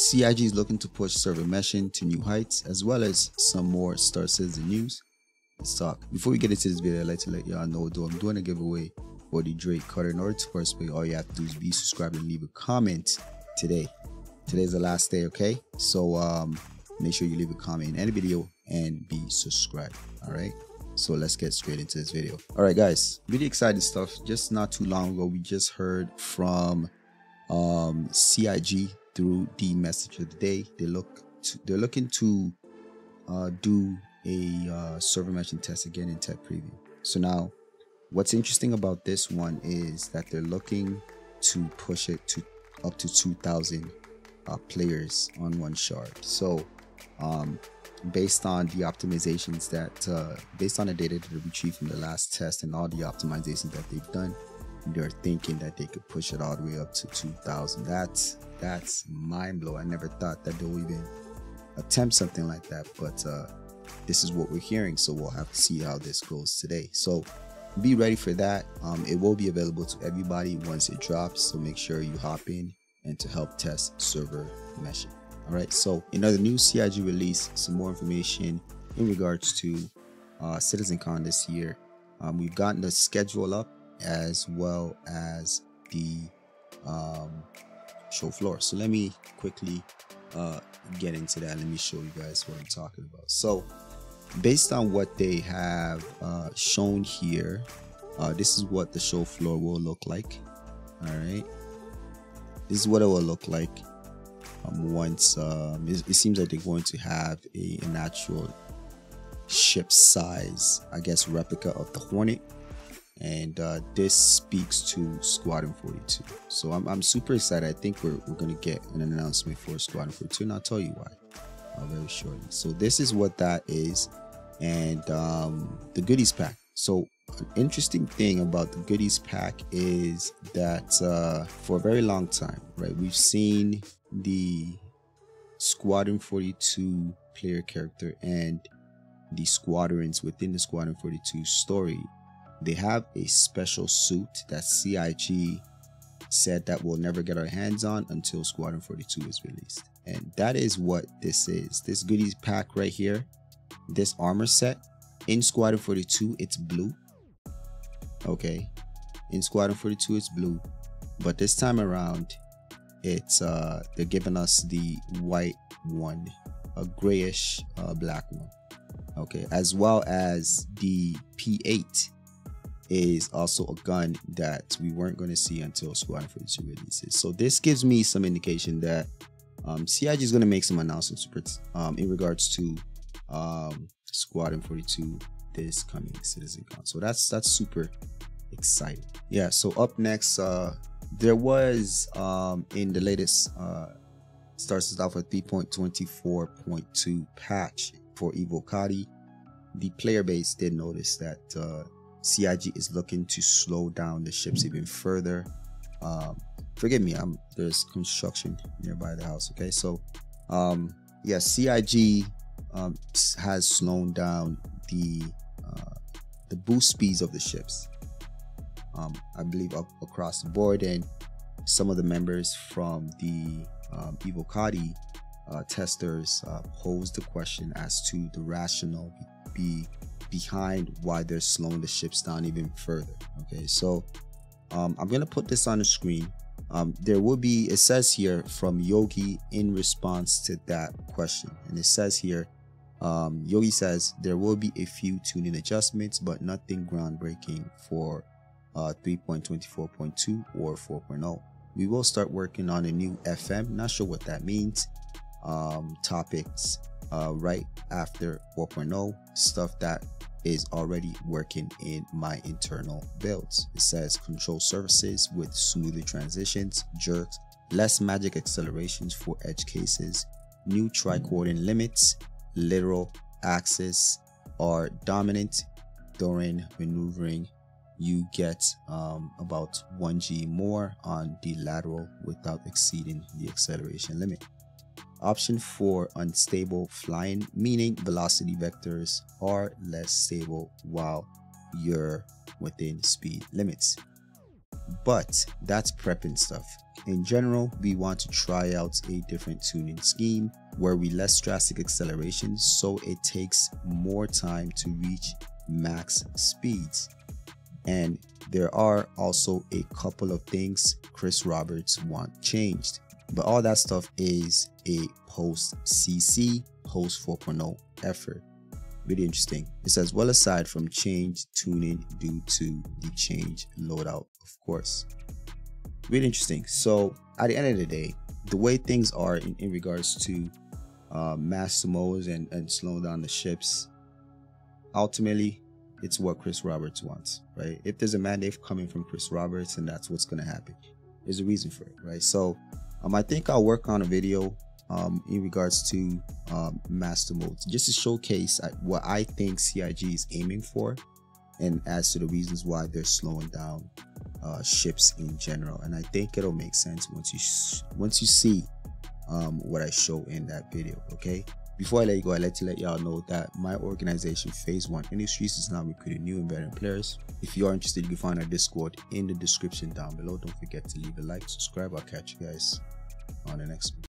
CIG is looking to push server meshing to new heights as well as some more Star Citizen news. Let's talk. Before we get into this video, I'd like to let y'all know though I'm doing a giveaway for the Drake Cutter. In order to participate, all you have to do is be subscribed and leave a comment today. Today's the last day, okay? So um make sure you leave a comment in any video and be subscribed. Alright. So let's get straight into this video. Alright guys, really exciting stuff. Just not too long ago, we just heard from um CIG through the message of the day. They look to, they're looking to uh, do a uh, server meshing test again in tech preview. So now, what's interesting about this one is that they're looking to push it to up to 2,000 uh, players on one shard. So, um, based on the optimizations that, uh, based on the data that they retrieved from the last test and all the optimizations that they've done, they're thinking that they could push it all the way up to 2,000. That's that's mind blowing. I never thought that they'll even attempt something like that, but uh, this is what we're hearing. So we'll have to see how this goes today. So be ready for that. Um, it will be available to everybody once it drops. So make sure you hop in and to help test server meshing. All right. So another new CIG release, some more information in regards to uh, CitizenCon this year. Um, we've gotten the schedule up as well as the um, show floor. So let me quickly uh, get into that. Let me show you guys what I'm talking about. So based on what they have uh, shown here, uh, this is what the show floor will look like. All right. This is what it will look like um, once um, it, it, seems like they're going to have a, an actual ship size, I guess, replica of the Hornet and uh, this speaks to Squadron 42. So I'm, I'm super excited. I think we're, we're going to get an announcement for Squadron 42, and I'll tell you why uh, very shortly. So this is what that is, and um, the goodies pack. So an interesting thing about the goodies pack is that uh, for a very long time, right, we've seen the Squadron 42 player character and the squadrons within the Squadron 42 story they have a special suit that CIG said that we'll never get our hands on until Squadron 42 is released. And that is what this is. This goodies pack right here, this armor set in Squadron 42, it's blue. Okay. In Squadron 42, it's blue. But this time around, it's uh they're giving us the white one, a grayish uh, black one. Okay, as well as the P8 is also a gun that we weren't going to see until Squadron 42 releases. So this gives me some indication that um, CIG is going to make some announcements um, in regards to um, Squadron 42 this coming CitizenCon. So that's that's super exciting. Yeah. So up next, uh, there was um, in the latest uh, Star Citizen Alpha 3.24.2 patch for Evocati, the player base did notice that. Uh, CIG is looking to slow down the ships even further. Um, forgive me, I'm there's construction nearby the house. Okay, so um, yeah, CIG um, has slowed down the uh, the boost speeds of the ships. Um, I believe up across the board, and some of the members from the um, Evocati uh, testers uh, posed the question as to the rationale be behind why they're slowing the ships down even further. Okay, so um, I'm gonna put this on the screen. Um, there will be, it says here from Yogi in response to that question, and it says here, um, Yogi says there will be a few tuning adjustments, but nothing groundbreaking for uh, 3.24.2 or 4.0. We will start working on a new FM. Not sure what that means. Um, topics uh, right after 4.0 stuff that is already working in my internal builds. It says control surfaces with smoother transitions, jerks, less magic accelerations for edge cases, new tricoordinate limits, lateral axis are dominant during maneuvering. You get um, about 1g more on the lateral without exceeding the acceleration limit. Option 4 unstable flying, meaning velocity vectors are less stable while you're within speed limits. but that's prepping stuff. In general, we want to try out a different tuning scheme where we less drastic acceleration so it takes more time to reach max speeds. And there are also a couple of things Chris Roberts want changed. But all that stuff is a post CC, post 4.0 effort. Really interesting. It says, well, aside from change tuning due to the change loadout, of course. Really interesting. So, at the end of the day, the way things are in, in regards to uh, master modes and, and slowing down the ships, ultimately, it's what Chris Roberts wants, right? If there's a mandate coming from Chris Roberts, and that's what's going to happen. There's a reason for it, right? So, um, I think I'll work on a video um, in regards to um, master modes, just to showcase what I think CIG is aiming for, and as to the reasons why they're slowing down uh, ships in general. And I think it'll make sense once you once you see um, what I show in that video. Okay. Before I let you go, I'd like to let y'all know that my organization, Phase One Industries, is now recruiting new and veteran players. If you are interested, you can find our Discord in the description down below. Don't forget to leave a like, subscribe. I'll catch you guys on the next one.